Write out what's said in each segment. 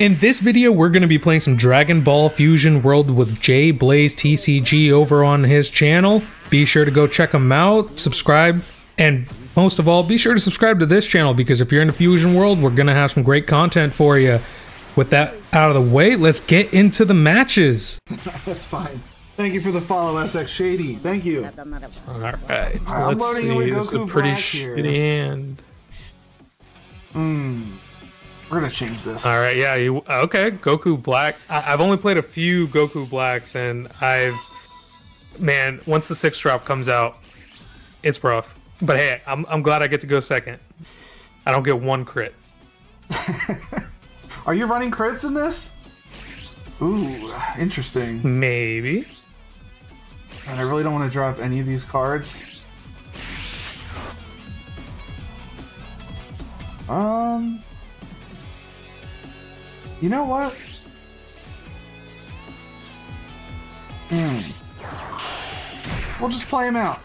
In this video, we're going to be playing some Dragon Ball Fusion World with Jay Blaze TCG over on his channel. Be sure to go check him out, subscribe, and most of all, be sure to subscribe to this channel because if you're in the Fusion World, we're going to have some great content for you. With that out of the way, let's get into the matches. That's fine. Thank you for the follow, SX Shady. Thank you. All right, I'm let's loading see. This is a pretty Black here. shitty hand. Hmm. We're gonna change this. All right, yeah, you okay? Goku Black. I, I've only played a few Goku Blacks, and I've man, once the six drop comes out, it's rough. But hey, I'm I'm glad I get to go second. I don't get one crit. Are you running crits in this? Ooh, interesting. Maybe. And I really don't want to drop any of these cards. Um. You know what? Hmm. We'll just play him out.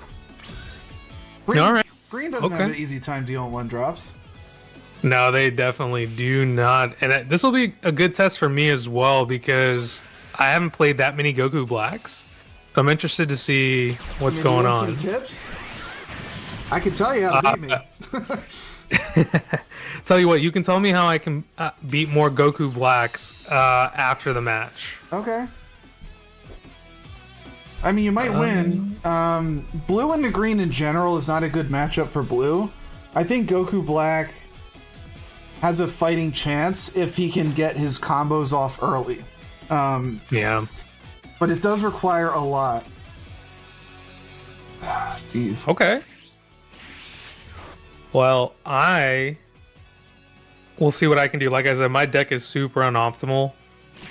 Green, All right. Green doesn't have an easy time dealing one drops. No, they definitely do not. And this will be a good test for me as well because I haven't played that many Goku Blacks. So I'm interested to see what's You going on. Some tips? I can tell you how to Uh, beat me. Tell you what, you can tell me how I can uh, beat more Goku Blacks uh, after the match. Okay. I mean, you might win. Um, blue and the green in general is not a good matchup for blue. I think Goku Black has a fighting chance if he can get his combos off early. Um, Yeah. but it does require a lot. Jeez. Okay. Well, I will see what I can do. Like I said, my deck is super unoptimal,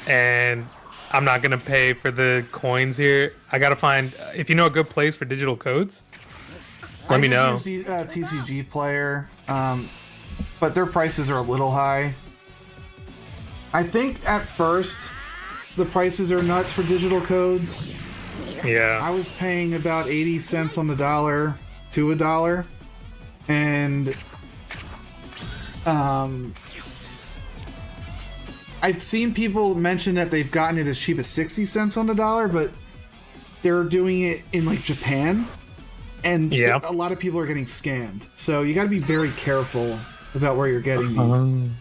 and I'm not gonna pay for the coins here. I gotta find if you know a good place for digital codes. Let I me know. use the uh, TCGplayer, um, but their prices are a little high. I think at first the prices are nuts for digital codes. Yeah. I was paying about 80 cents on the dollar to a dollar. And um I've seen people mention that they've gotten it as cheap as 60 cents on the dollar, but they're doing it in like Japan and Yeah. a lot of people are getting scammed. So you got to be very careful about where you're getting these. Um,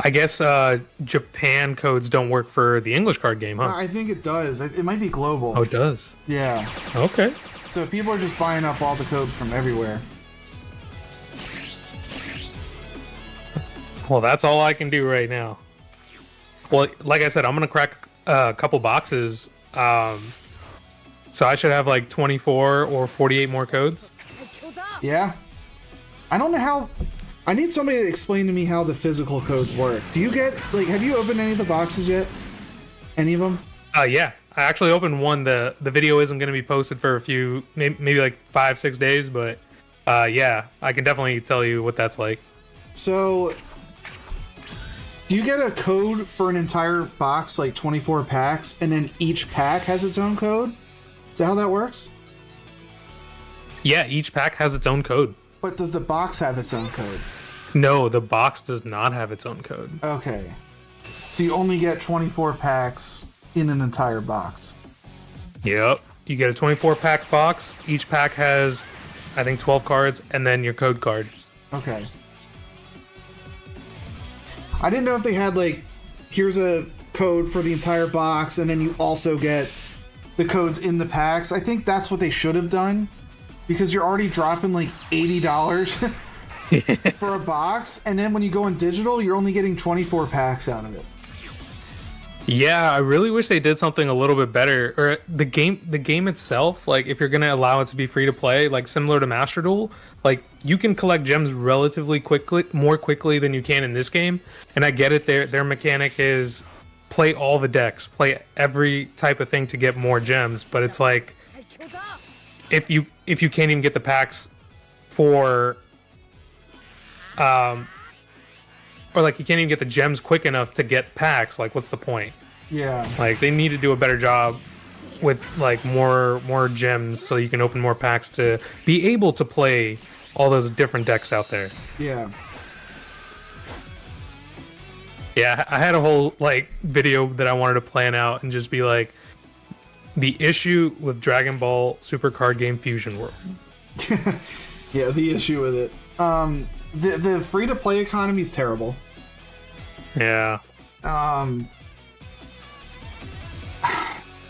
I guess uh, Japan codes don't work for the English card game, huh? I think it does. It it might be global. Oh, it does. Yeah. Okay. So people are just buying up all the codes from everywhere. Well, that's all I can do right now. Well, like I said, I'm gonna crack uh, a couple boxes. Um, so I should have like 24 or 48 more codes. Yeah. I don't know how. I need somebody to explain to me how the physical codes work. Do you get like? Have you opened any of the boxes yet? Any of them? Uh, yeah, I actually opened one. the The video isn't gonna be posted for a few, maybe, maybe like five, six days, but uh, yeah, I can definitely tell you what that's like. So, do you get a code for an entire box, like 24 packs, and then each pack has its own code? Is that how that works? Yeah, each pack has its own code. But does the box have its own code? No, the box does not have its own code. Okay. So you only get 24 packs in an entire box. Yep. You get a 24 pack box. Each pack has, I think, 12 cards, and then your code card. Okay. I didn't know if they had like, here's a code for the entire box, and then you also get the codes in the packs. I think that's what they should have done, because you're already dropping like eighty dollars for a box, and then when you go in digital, you're only getting 24 packs out of it. Yeah, I really wish they did something a little bit better. Or the game, the game itself, like if you're gonna allow it to be free to play, like similar to Master Duel, like you can collect gems relatively quickly, more quickly than you can in this game. And I get it. Their their mechanic is play all the decks, play every type of thing to get more gems. But it's like if you if you can't even get the packs for um or like you can't even get the gems quick enough to get packs like what's the point Yeah. like they need to do a better job with like more more gems so you can open more packs to be able to play all those different decks out there Yeah. Yeah, I had a whole like video that I wanted to plan out and just be like the issue with Dragon Ball Super Card Game Fusion World. yeah, the issue with it. Um, the the free to play economy is terrible. Yeah. Um,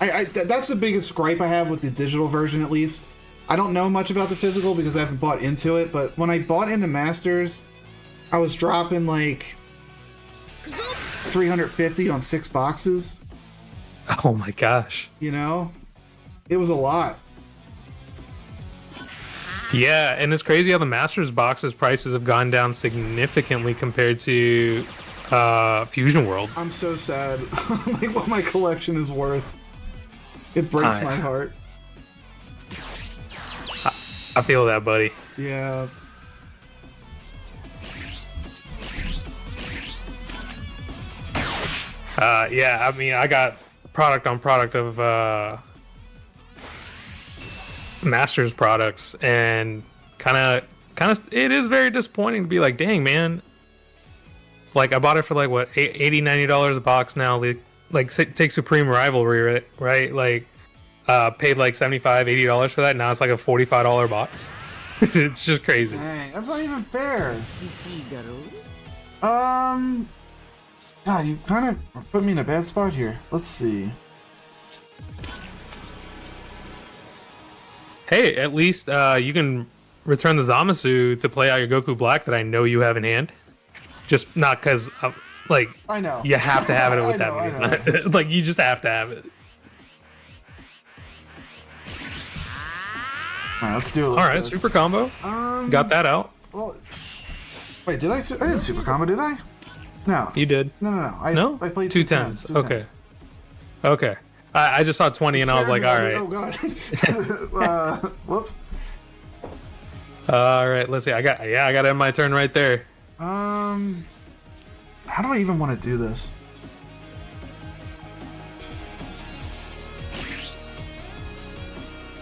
I, I that's the biggest gripe I have with the digital version, at least. I don't know much about the physical because I haven't bought into it, but when I bought into Masters, I was dropping like 350 on six boxes. Oh my gosh. You know, it was a lot. Yeah, and it's crazy how the Masters boxes prices have gone down significantly compared to uh, Fusion World. I'm so sad. like what my collection is worth. It breaks I, my heart. I, I feel that, buddy. Yeah. Uh, yeah, I mean, I got product on product of uh, Masters products, and kind of, kind of, it is very disappointing to be like, dang, man. Like I bought it for like what 80 90 dollars a box now. Like, like take Supreme Rivalry, right? right? Like, uh, paid like 75 80 dollars for that. Now it's like a 45 dollar box. it's just crazy. Dang, that's not even fair. Um, God, you kind of put me in a bad spot here. Let's see. Hey, at least uh, you can return the Zamasu to play out your Goku Black that I know you have in hand. Just not because, like, I know you have to have it with that. like, you just have to have it. All right, let's do it. All right, super combo. Um, Got that out. Well, wait, did I? I didn't super combo, did I? No. You did. No, no, no. I, no. I played two, two tens. tens. Okay. Tens. Okay. I, I just saw 20 and I was like, all right. Like, oh, God. uh, whoops. All right, let's see. I got, yeah, I got in my turn right there. Um, how do I even want to do this?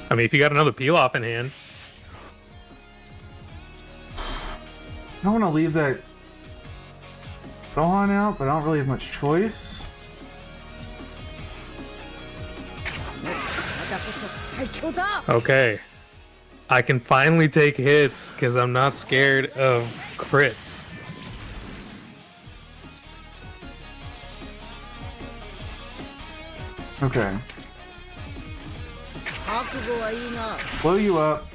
I mean, if you got another peel off in hand. I don't want to leave that Gohan out, but I don't really have much choice. Okay. I can finally take hits because I'm not scared of crits. Okay. Blow you up.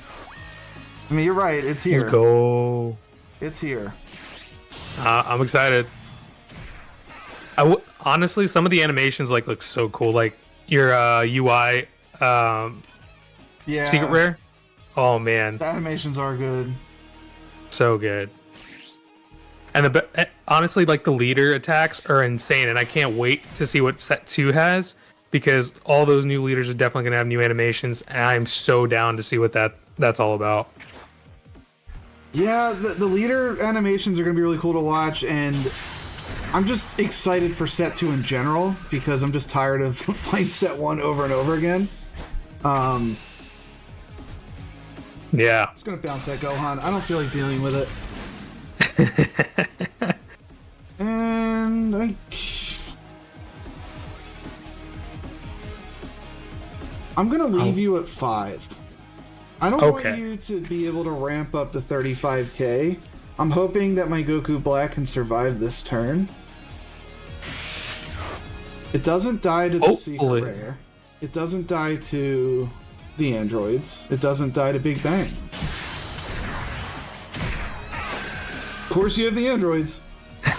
I mean, you're right. It's here. Let's go. It's here. Uh, I'm excited. I w- honestly, some of the animations like look so cool. Like your uh, UI, um, yeah, secret rare. Oh man, the animations are good. So good. And the eh, honestly, like the leader attacks are insane, and I can't wait to see what set two has because all those new leaders are definitely going to have new animations, and I'm so down to see what that that's all about. Yeah, the, the leader animations are going to be really cool to watch, and I'm just excited for set two in general because I'm just tired of playing set one over and over again. Um, yeah, it's going to bounce that Gohan. I don't feel like dealing with it. and I I'm gonna leave oh. you at five. I don't okay. want you to be able to ramp up to 35k. I'm hoping that my Goku Black can survive this turn. It doesn't die to the Hopefully. secret rare. It doesn't die to the androids. It doesn't die to Big Bang. Of course, you have the androids.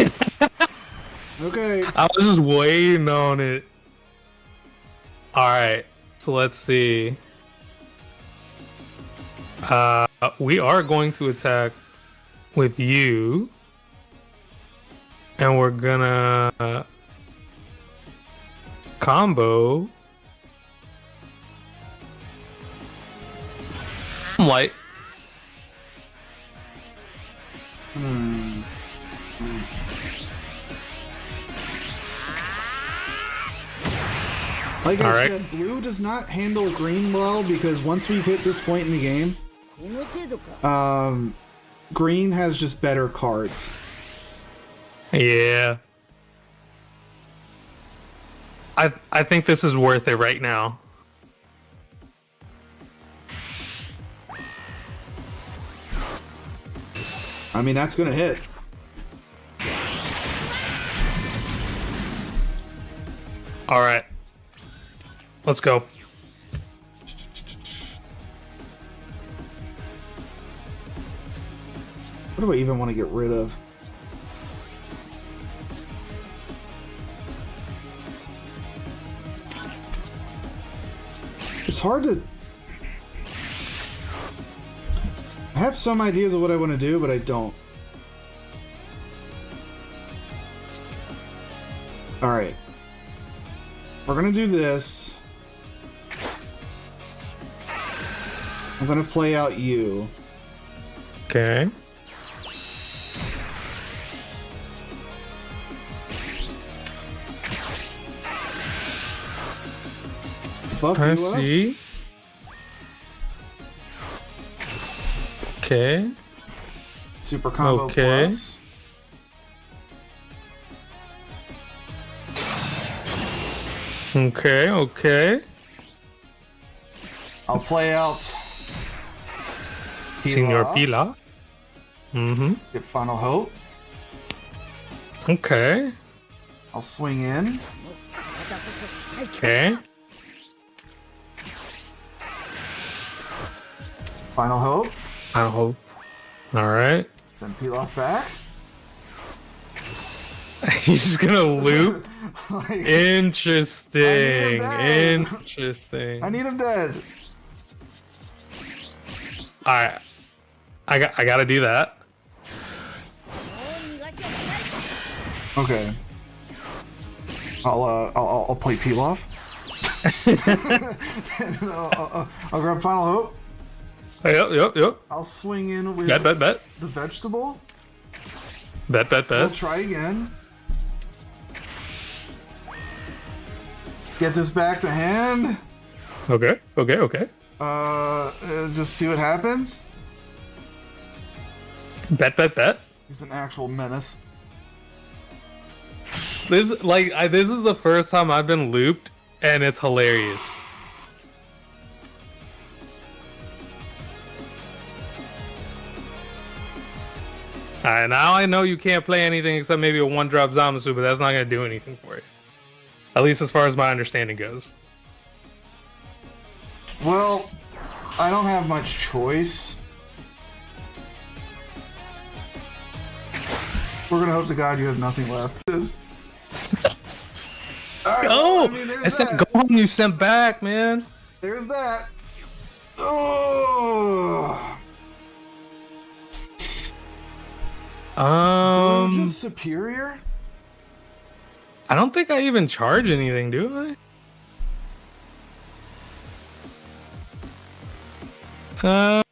okay. I was just waiting on it. All right. So let's see. Uh, we are going to attack with you. And we're gonna combo light. Hmm. Like All I right. said, blue does not handle green well because once we've hit this point in the game, um, green has just better cards. Yeah. I I think this is worth it right now. I mean, that's gonna hit. All right. Let's go. What do I even want to get rid of? It's hard to. I have some ideas of what I want to do, but I don't. Alright. We're gonna do this. I'm gonna play out you. Okay. Buff I see. Okay. Super combo Okay. plus. Okay. Okay. I'll play out. Senor Pila. Pila. Mm-hmm. Get final hope. Okay. I'll swing in. Okay. Final hope. Final hope. All right. Send Pilaf back. He's just gonna loop. like, Interesting. back. Interesting. I need him dead. All right. I got. I gotta do that. Okay. I'll uh, I'll, I'll, play Pilaf. I'll, I'll, I'll grab final hope. Yep. Yep. Yep. I'll swing in with Bet. Bet. Bet. the vegetable. Bet. Bet. bet. We'll try again. Get this back to hand. Okay. Okay. Okay. Uh, uh, just see what happens. Bet. Bet. Bet. He's an actual menace. This like I, this is the first time I've been looped, and it's hilarious. Alright, now I know you can't play anything except maybe a one drop Zamasu, but that's not gonna do anything for you. At least as far as my understanding goes. Well, I don't have much choice. We're gonna hope to God you have nothing left. Alright, Oh! I mean, there's I that. go you sent back, man. There's that. Oh, Um, just superior. I don't think I even charge anything, do I? Uh,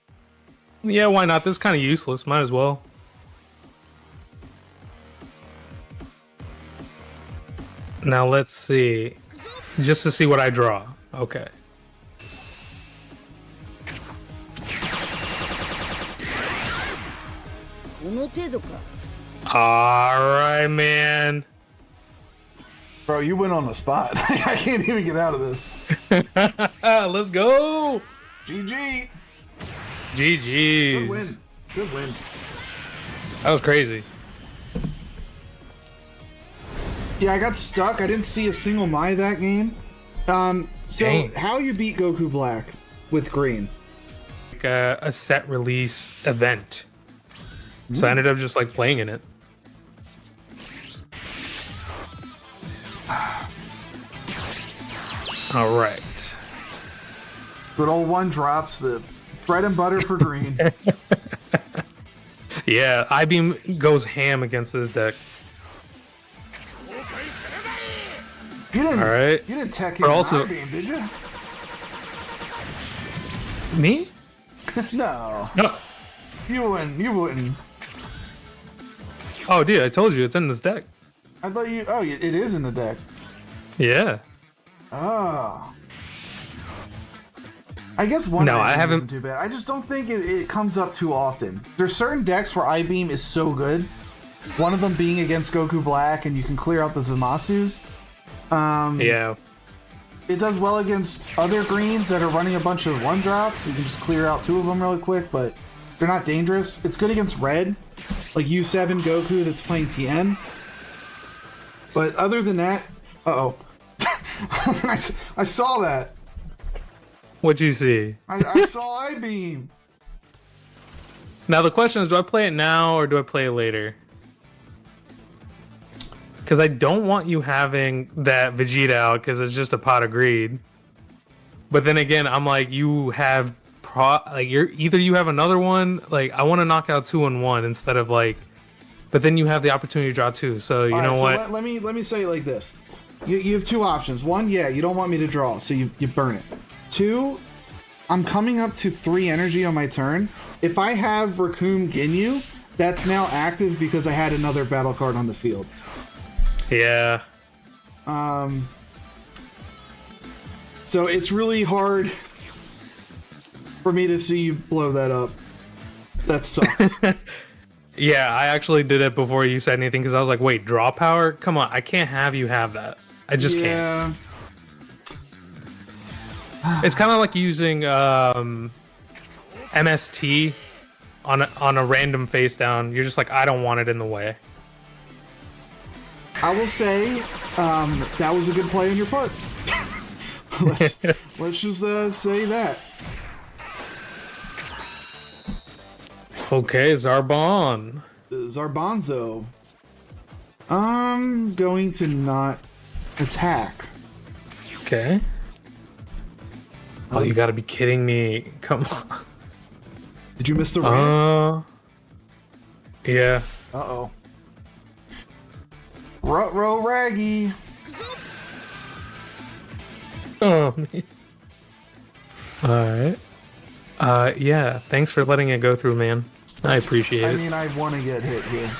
yeah, why not? This is kind of useless. Might as well. Now let's see. Just to see what I draw. Okay. Alright, man. Bro, you went on the spot. I can't even get out of this. let's go. GG. GG. Good win. Good win. That was crazy. Yeah, I got stuck. I didn't see a single Mai that game. Um, so Dang. how you beat Goku Black with green? Like a, a set release event. So I ended up just like playing in it. All right. Good old one drops the bread and butter for green. Yeah, I-beam goes ham against this deck. You didn't. All right. You didn't tech him also- beam, did you? Me? No, No. you wouldn't. You wouldn't. Oh, dude, I told you it's in this deck. I thought you. Oh, it is in the deck. Yeah. Oh. I guess one. No, I haven't- Isn't too bad. I just don't think it, it comes up too often. There's certain decks where I beam is so good. One of them being against Goku Black, and you can clear out the Zamasus. Um, Yeah. It does well against other greens that are running a bunch of one drops. You can just clear out two of them really quick, but they're not dangerous. It's good against red, like U7 Goku that's playing TN. But other than that, uh oh. I saw that. What'd you see? I, I saw I beam. Now the question is, do I play it now or do I play it later? Because I don't want you having that Vegeta out because it's just a pot of greed. But then again, I'm like, you have pro like you're either you have another one. Like I want to knock out two and one instead of like, but then you have the opportunity to draw two. So you All know right, so what? let, let me let me say it like this. You, you have two options. One, yeah, you don't want me to draw, so you, you burn it. Two, I'm coming up to three energy on my turn. If I have Recoome Ginyu, that's now active because I had another battle card on the field. Yeah. Um, so it's really hard for me to see you blow that up. That sucks. Yeah, I actually did it before you said anything because I was like, wait, draw power? Come on, I can't have you have that. I just can't. yeah. It's kind of like using um, MST on a, on a random face down. You're just like, I don't want it in the way. I will say um, that was a good play on your part. let's, let's just uh, say that. Okay, Zarbon. Zarbonzo. I'm going to not attack. Okay. Oh, you gotta be kidding me! Come on. Did you miss the ramp? Uh. Yeah. Uh oh. Rutro Raggy. Oh. man. All right. Uh, yeah. Thanks for letting it go through, man. I appreciate I it. I mean, I want to get hit here.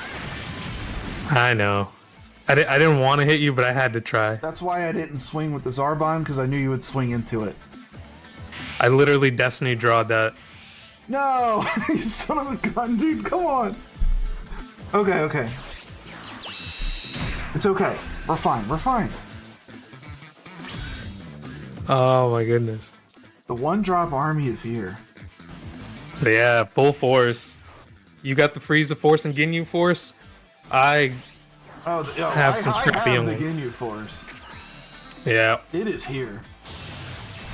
I know. I, di- I didn't want to hit you, but I had to try. That's why I didn't swing with the Zarbon because I knew you would swing into it. I literally destiny drawed that. No, you son of a gun, dude. Come on. Okay, okay. It's okay. We're fine. We're fine. Oh my goodness. The one drop army is here. Yeah, full force. You got the Frieza Force and Ginyu Force. I Oh, the, oh Have I, some I have the on Ginyu Force. yeah. It is here.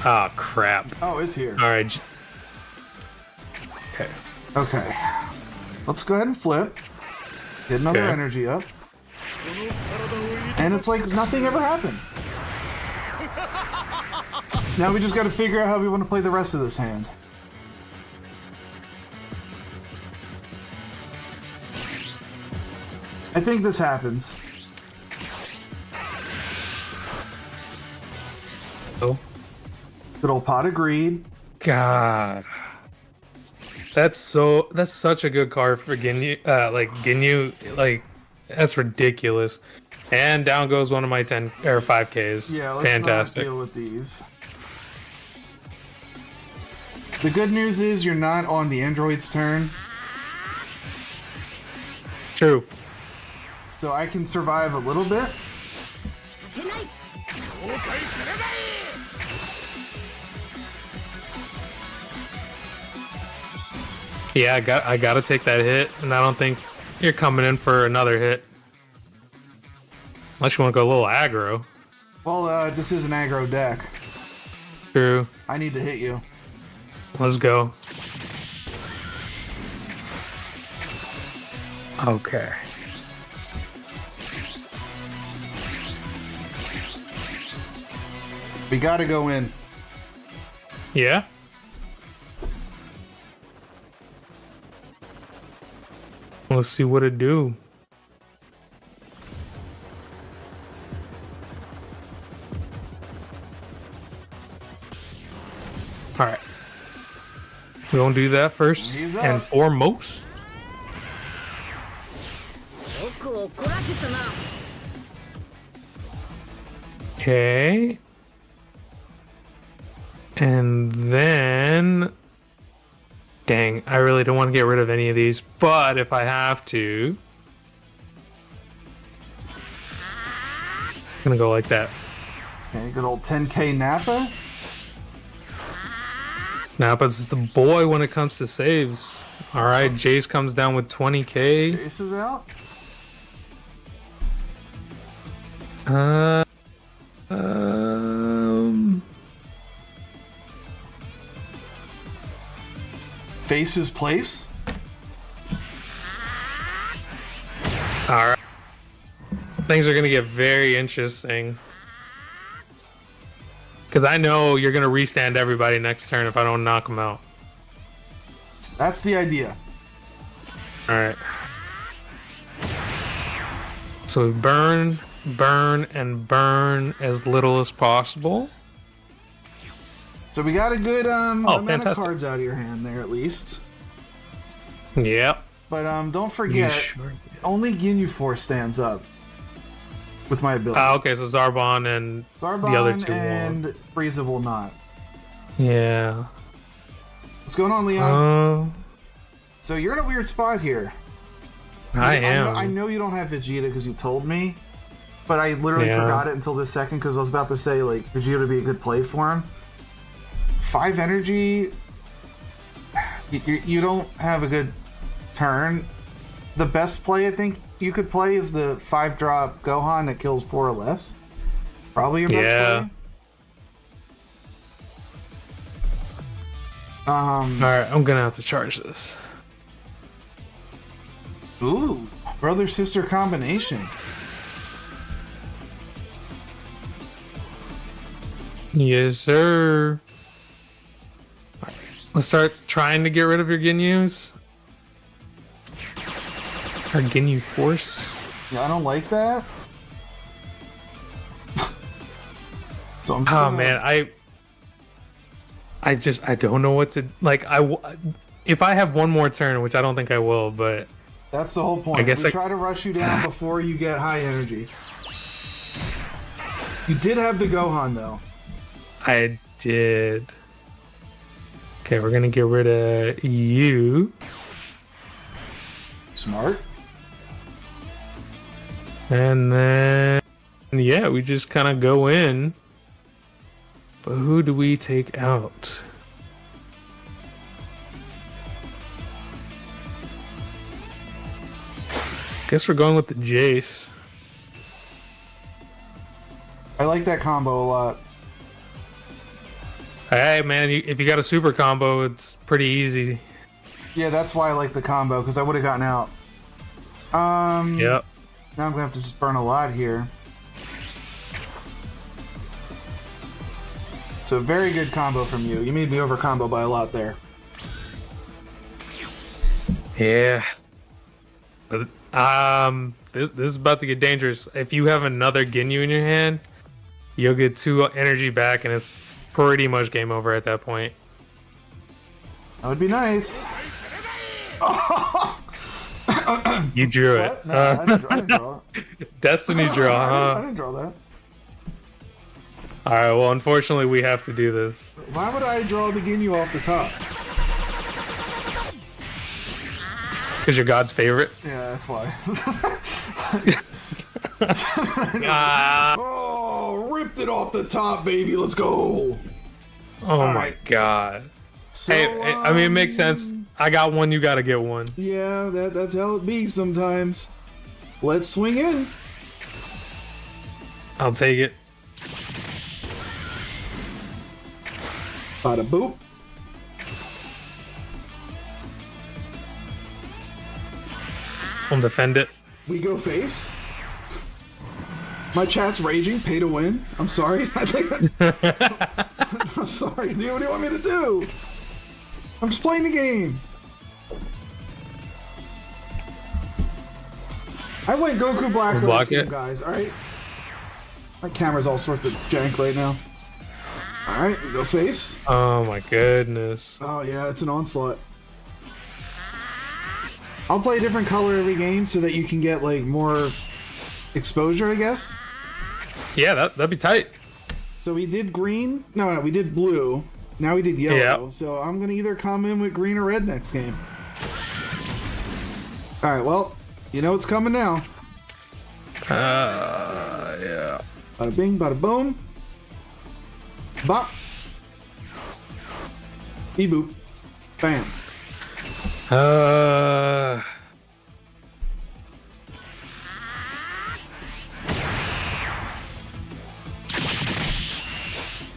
Ah crap. Oh, it's here. All right. Okay. Okay. Let's go ahead and flip. Get another Okay. energy up. And it's like nothing ever happened. Now we just got to figure out how we want to play the rest of this hand. I think this happens. Oh Good old pot of greed. God. That's so. That's such a good card for Ginyu. Uh, like Ginyu. Like that's ridiculous. And down goes one of my ten or five Ks. Yeah, let's Fantastic. not deal with these. The good news is you're not on the android's turn. True. So I can survive a little bit. Yeah, I got I gotta take that hit, and I don't think you're coming in for another hit. Unless you want to go a little aggro. Well, uh, this is an aggro deck. True. I need to hit you. Let's go. Okay. We gotta go in. Yeah. Let's see what it do. All right. We're going to do that first and foremost. Okay. And then Dang, I really don't want to get rid of any of these, but if I have to. I'm gonna go like that. Okay, good old 10k Nappa. Nappa's the boy when it comes to saves. All right, Jeice comes down with 20k. Ace is out. Uh, um, Face's place. all right. Things are gonna get very interesting. Cause I know you're gonna restand everybody next turn if I don't knock them out. That's the idea. All right. So we burn, burn, and burn as little as possible. So we got a good um, Oh, amount fantastic. of cards out of your hand there, at least. Yep. But um, don't forget, sure? only Ginyu Force stands up with my ability. Ah, okay, so Zarbon and Zarbon the other two and won't. Frieza will not. Yeah. What's going on, Leon? Uh, so you're in a weird spot here. I know- am. I know you don't have Vegeta because you told me, but I literally Yeah. forgot it until this second because I was about to say like Vegeta would be a good play for him. Five energy. You, you, don't have a good turn. The best play I think you could play is the five drop Gohan that kills four or less. Probably your best Yeah. play. Um. All right, I'm gonna have to charge this. Ooh, brother sister combination. Yes, sir. Let's start trying to get rid of your Ginyus. Our Ginyu Force. Yeah, I don't like that. so Oh man, I I just I don't know what to like. I if I have one more turn, which I don't think I will, but That's the whole point. I guess we I- try to rush you down before you get high energy. You did have the Gohan though. I did. Okay, we're gonna get rid of you, Smart. and then yeah, we just kind of go in. But who do we take out? Guess we're going with the Jeice. I like that combo a lot. Hey man, you, if you got a super combo, it's pretty easy. Yeah, that's why I like the combo because I would have gotten out. Um. Yep. Now I'm gonna have to just burn a lot here. So very good combo from you. You made me over combo by a lot there. Yeah. But um, this this is about to get dangerous. If you have another Ginyu in your hand, you'll get two energy back, and it's pretty much game over at that point. That would be nice. You drew it. No, Uh, I, didn't draw, I didn't draw it. Destiny I, draw, didn't, I didn't draw that. All right. Well, unfortunately, we have to do this. Why would I draw the Ginyu off the top? Cause you're God's favorite. Yeah, that's why. Ah, oh, ripped it off the top, baby. Let's go. oh my right. God. So, Hey, hey, I mean, it makes um, sense. I got one. You got to get one. Yeah, that, that's how it be sometimes. Let's swing in. I'll take it. Bada boop. I'll defend it. We go face. My chat's raging. Pay to win. I'm sorry. I think. I, I'm sorry. dude. What do you want me to do? I'm just playing the game. I went Goku Black for Block this game, it. guys. All right. My camera's all sorts of jank right now. All right, go face. Oh my goodness. Oh yeah, it's an onslaught. I'll play a different color every game so that you can get like more exposure, I guess. Yeah, that that'd be tight. So we did green. No, no, we did blue. Now we did yellow. Yeah. So I'm gonna either come in with green or red next game. All right. Well, you know what's coming now. Uh, yeah. Bada bing, bada boom. Bop. E boop. Bam. Uh,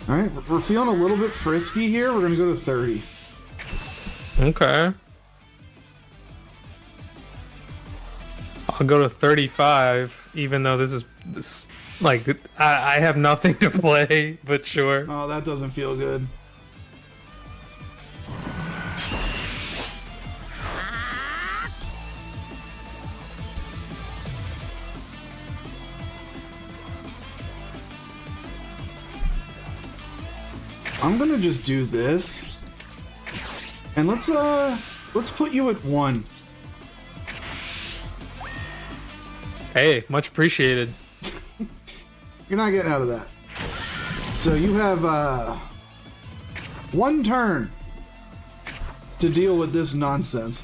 All right, we're feeling a little bit frisky here. We're gonna go to 30. okay. I'll go to 35, even though this is this, like I, I have nothing to play, but sure. Oh, that doesn't feel good. I'm gonna just do this. And let's uh let's put you at one. Hey, much appreciated. You're not getting out of that. So you have uh one turn to deal with this nonsense.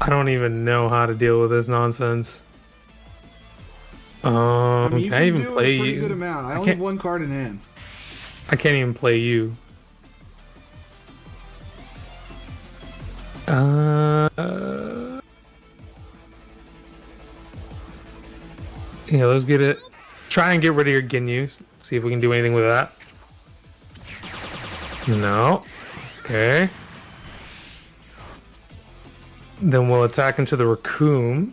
I don't even know how to deal with this nonsense. Um, I mean, can I even play you? good amount. I, I only have one card in hand. I can't even play you. Uh, yeah, let's get it. Try and get rid of your Ginyu. See if we can do anything with that. No. Okay. Then we'll attack into the Recoome.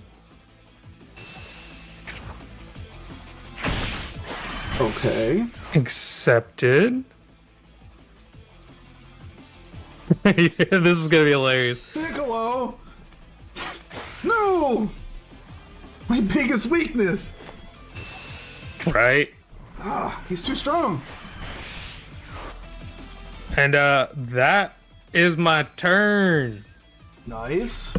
Okay. Accepted. this is gonna be hilarious. Piccolo! No! My biggest weakness! Right? Ah, he's too strong. And uh that is my turn. Nice.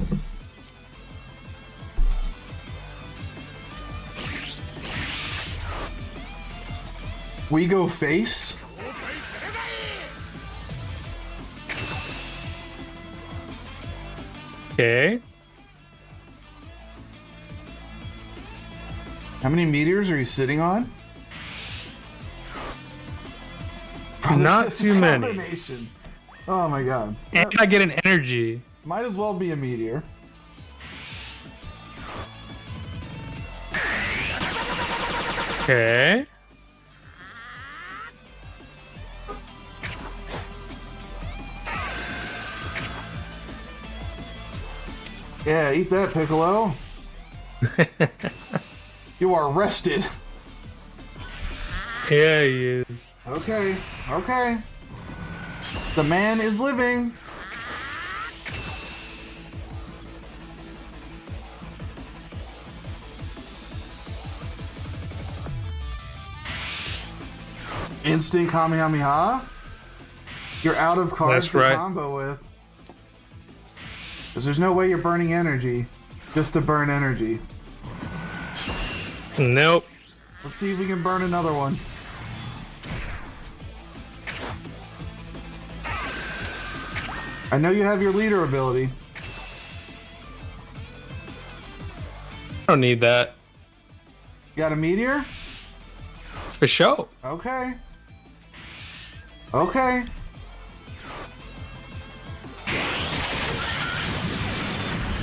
We go face. Okay. How many meteors are you sitting on? Brother Not too many. Oh my god. And I get an energy. Might as well be a meteor. Okay. Yeah, eat that, Piccolo. you are rested. Yeah, he is. Okay, okay. The man is living. Instant Kamehameha? You're out of cards That's to right. combo with. Because there's no way you're burning energy just to burn energy. Nope. Let's see if we can burn another one. I know you have your leader ability. I don't need that. You got a meteor? For sure. Okay. Okay.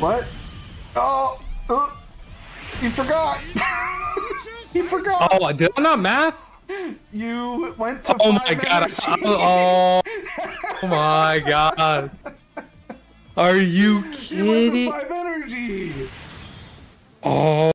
What? Oh, uh, you forgot. you forgot. Oh, I did I not math? You went to Oh my god. I- oh, oh my god. Are you You went to kidding? five energy. Oh